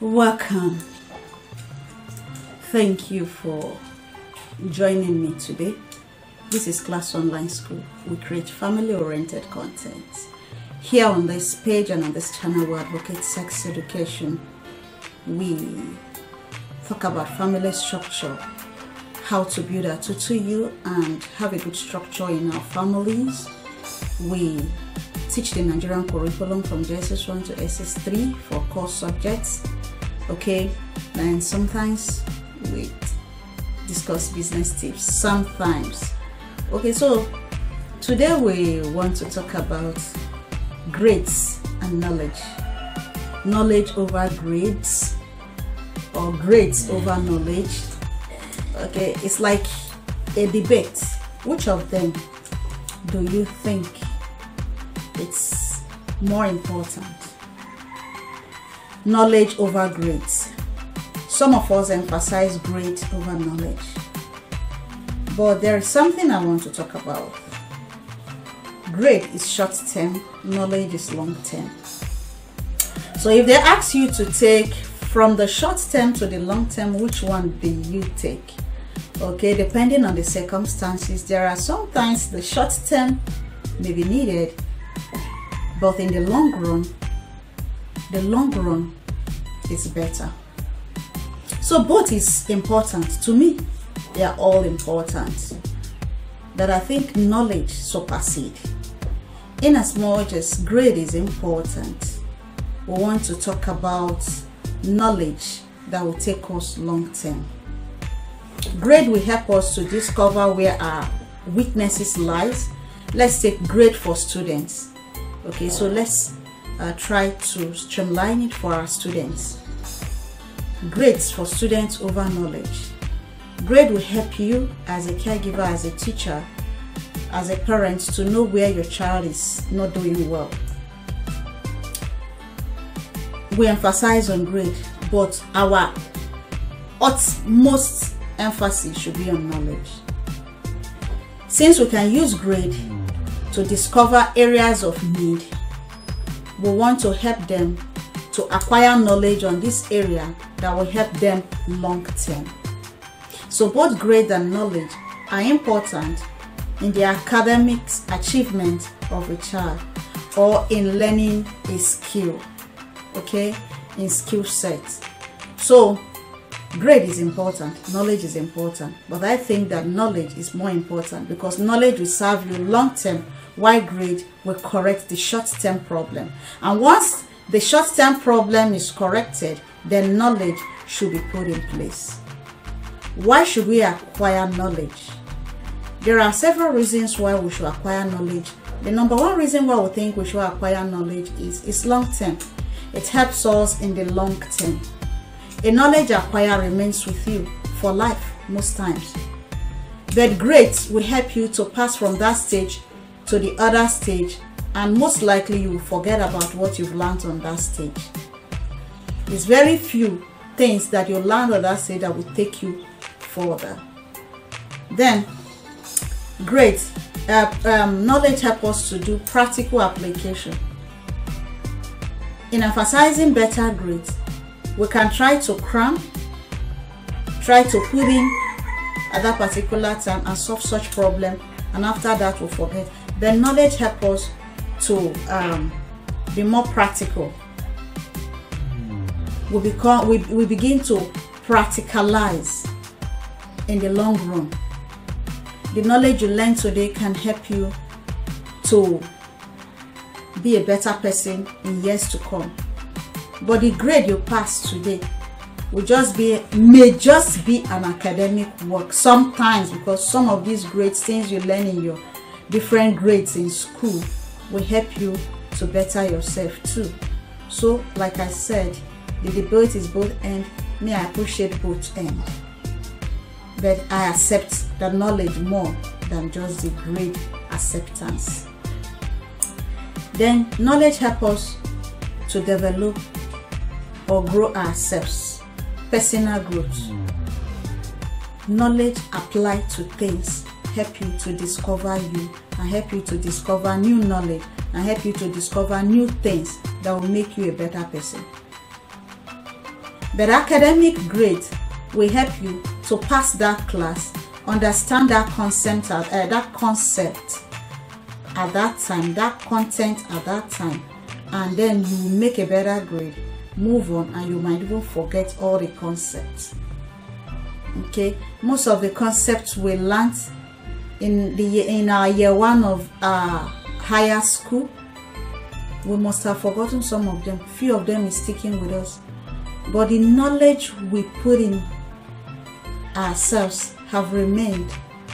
Welcome. Thank you for joining me today. This is Class Online School. We create family oriented content. Here on this page and on this channel, we advocate sex education. We talk about family structure, how to build a tutu you and have a good structure in our families. We teach the Nigerian curriculum from JSS 1 to SS 3 for core subjects. Okay, and sometimes we discuss business tips. Sometimes, okay, so today we want to talk about grades and knowledge, knowledge over grades, or grades mm. over knowledge. Okay, it's like a debate. Which of them do you think it's more important? Knowledge over grades. Some of us emphasize grades over knowledge. But there is something I want to talk about. Grade is short term, knowledge is long term. So if they ask you to take from the short term to the long term, which one do you take? Okay, depending on the circumstances, there are sometimes the short term may be needed, but in the long run, the long run is better. So both is important to me. They are all important. But I think knowledge supersede. In as much as grade is important, we want to talk about knowledge that will take us long term. Grade will help us to discover where our weaknesses lies. Let's take grade for students. Okay, so let's uh, try to streamline it for our students. Grades for students over knowledge. Grade will help you as a caregiver, as a teacher, as a parent to know where your child is not doing well. We emphasize on grade, but our utmost emphasis should be on knowledge. Since we can use grade to discover areas of need, we want to help them to acquire knowledge on this area that will help them long term. So both grade and knowledge are important in the academic achievement of a child or in learning a skill, okay, in skill sets. So grade is important, knowledge is important, but I think that knowledge is more important because knowledge will serve you long term while grade will correct the short term problem. And once the short term problem is corrected, then knowledge should be put in place. Why should we acquire knowledge? There are several reasons why we should acquire knowledge. The number one reason why we think we should acquire knowledge is it's long term. It helps us in the long term. A knowledge acquired remains with you for life most times. But grades will help you to pass from that stage to the other stage and most likely you will forget about what you've learned on that stage. It's very few things that you learn on that stage that will take you further. Then, great uh, um, knowledge helps us to do practical application. In emphasizing better grades, we can try to cram, try to put in at that particular time and solve such problem and after that we'll forget. Then knowledge help us to um, be more practical. We become we, we begin to practicalize in the long run. The knowledge you learn today can help you to be a better person in years to come. But the grade you pass today will just be may just be an academic work sometimes because some of these grades things you learn in your different grades in school will help you to better yourself too. So, like I said, the debate is both end. Me, I appreciate both end. But I accept the knowledge more than just the grade acceptance. Then knowledge helps us to develop or grow ourselves. Personal growth. Knowledge applied to things help you to discover you and help you to discover new knowledge and help you to discover new things that will make you a better person. but academic grade will help you to pass that class understand that concept uh, that concept at that time that content at that time and then you make a better grade. Move on and you might even forget all the concepts. Okay? Most of the concepts we learned in the in our year one of uh, higher school we must have forgotten some of them. Few of them is sticking with us. But the knowledge we put in ourselves have remained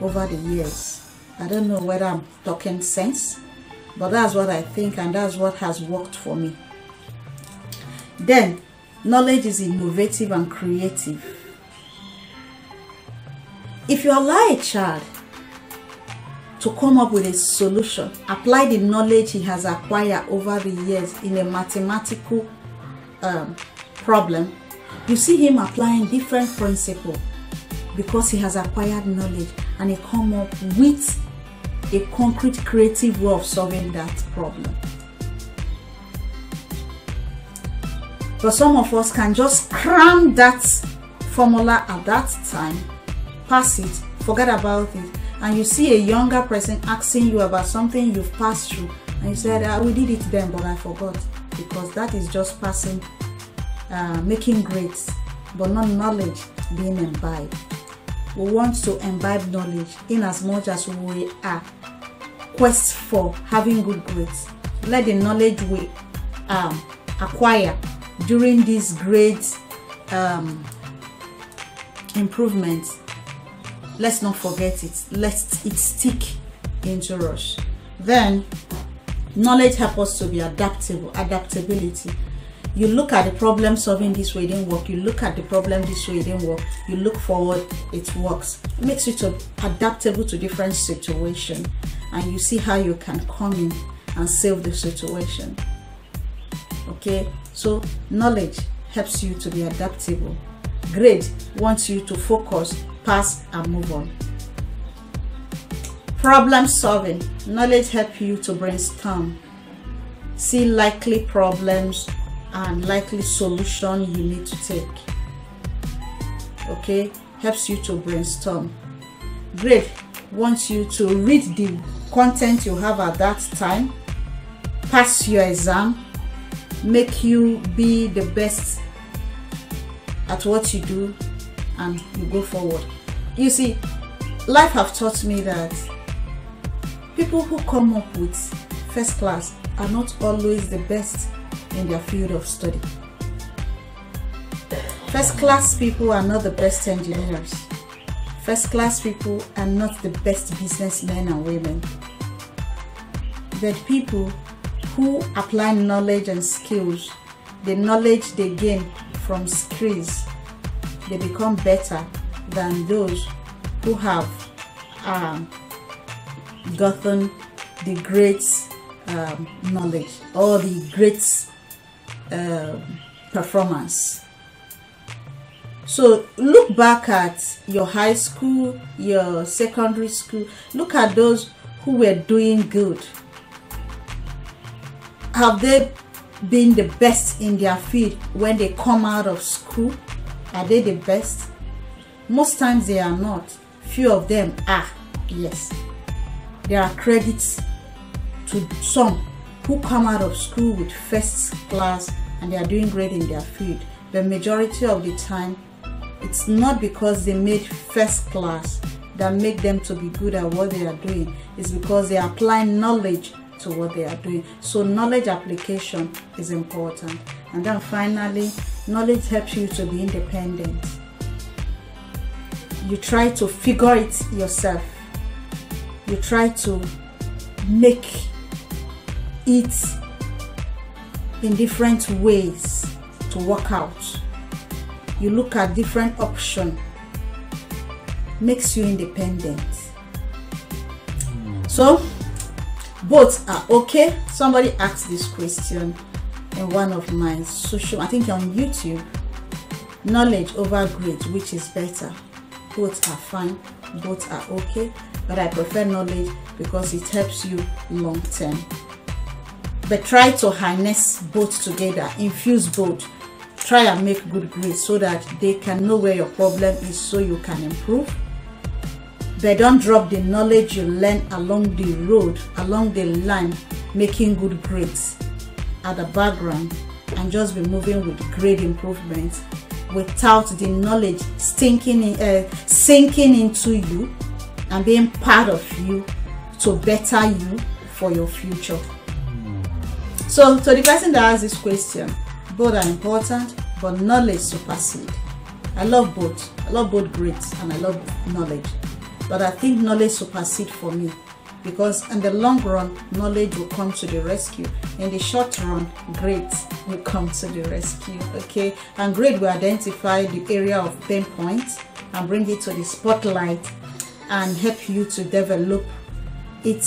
over the years. I don't know whether i'm talking sense but that's what i think and that's what has worked for me. Then knowledge is innovative and creative. If you allow a child to come up with a solution, apply the knowledge he has acquired over the years in a mathematical um, problem, you see him applying different principle because he has acquired knowledge and he come up with a concrete creative way of solving that problem. But some of us can just cram that formula at that time, pass it, forget about it, and you see a younger person asking you about something you've passed through. And you said ah, we did it then but i forgot. Because that is just passing uh, making grades but not knowledge being imbibed. We want to imbibe knowledge in as much as we are. Quest for having good grades. Let the knowledge we um, acquire during these grade um, improvements let's not forget it. Let it stick into us then knowledge helps us to be adaptable adaptability. You look at the problem solving this way didn't work. You look at the problem this way didn't work. You look forward it works. It makes you to adaptable to different situation. And you see how you can come in and save the situation. Okay? So knowledge helps you to be adaptable grade wants you to focus pass and move on. Problem solving. Knowledge help you to brainstorm. See likely problems and likely solution you need to take. Okay, helps you to brainstorm. Grade wants you to read the content you have at that time, pass your exam, make you be the best at what you do and you go forward. You see, life have taught me that people who come up with first class are not always the best in their field of study. First class people are not the best engineers. First class people are not the best businessmen and women. But people who apply knowledge and skills, the knowledge they gain from skills they become better than those who have um, gotten the great um, knowledge or the great uh, performance. So look back at your high school, your secondary school, look at those who were doing good. Have they been the best in their field when they come out of school? Are they the best? Most times they are not. Few of them are, yes. There are credits to some who come out of school with first class and they are doing great in their field. The majority of the time, it's not because they made first class that make them to be good at what they are doing. It's because they apply knowledge to what they are doing. So knowledge application is important. And then finally, knowledge helps you to be independent. You try to figure it yourself. You try to make it in different ways to work out. You look at different options. Makes you independent. So both are okay. Somebody asked this question in one of my social i think on youtube. Knowledge over grade which is better? Both are fine. Both are okay. But i prefer knowledge because it helps you long term. But try to harness both together. Infuse both. Try and make good grades so that they can know where your problem is so you can improve but don't drop the knowledge you learn along the road along the line making good grades at the background and just be moving with grade improvement without the knowledge stinking in, uh, sinking into you and being part of you to better you for your future. So to the person that asked this question both are important but knowledge supersede i love both. I love both grades and i love knowledge but i think knowledge supersede for me because in the long run knowledge will come to the rescue. In the short run grades will come to the rescue okay? And grade will identify the area of pain points and bring it to the spotlight and help you to develop it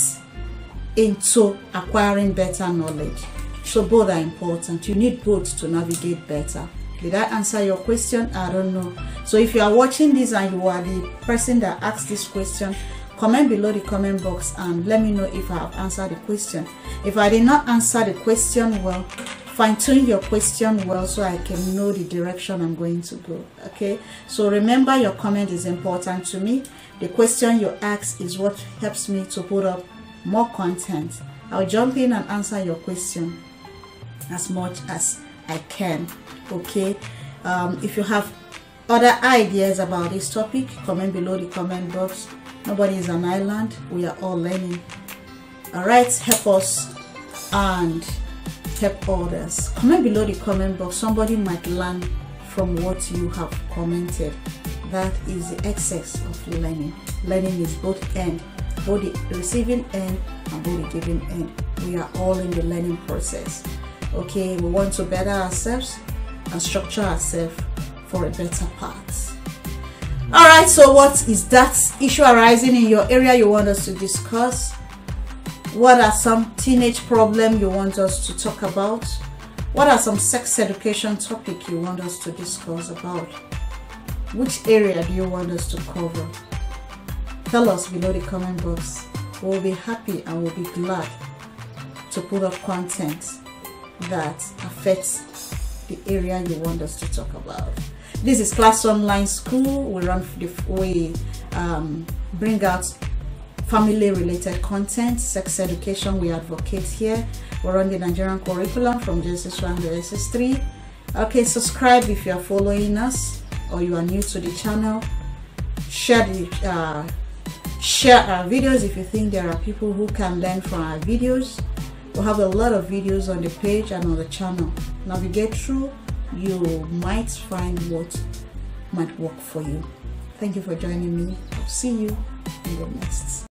into acquiring better knowledge. So both are important. You need both to navigate better did i answer your question? I don't know. So if you are watching this and you are the person that asked this question comment below the comment box and let me know if i have answered the question. If i did not answer the question well fine tune your question well so i can know the direction i'm going to go okay? So remember your comment is important to me. The question you ask is what helps me to put up more content. I'll jump in and answer your question as much as i can okay? Um, if you have other ideas about this topic comment below the comment box. Nobody is an island. We are all learning. All right help us and help others. Comment below the comment box. Somebody might learn from what you have commented. That is the excess of learning. Learning is both end both the receiving end and both the giving end. We are all in the learning process. Okay we want to better ourselves structure ourselves for a better path. All right so what is that issue arising in your area you want us to discuss? What are some teenage problem you want us to talk about? What are some sex education topic you want us to discuss about? Which area do you want us to cover? Tell us below the comment box. We'll be happy and we'll be glad to put up content that affects the area you want us to talk about. This is class online school. We run we um, bring out family related content sex education. We advocate here. We run the nigerian curriculum from JSS 1 to genesis 3 okay subscribe if you are following us or you are new to the channel. Share the uh, share our videos if you think there are people who can learn from our videos we have a lot of videos on the page and on the channel. Navigate through you might find what might work for you. Thank you for joining me. See you in the next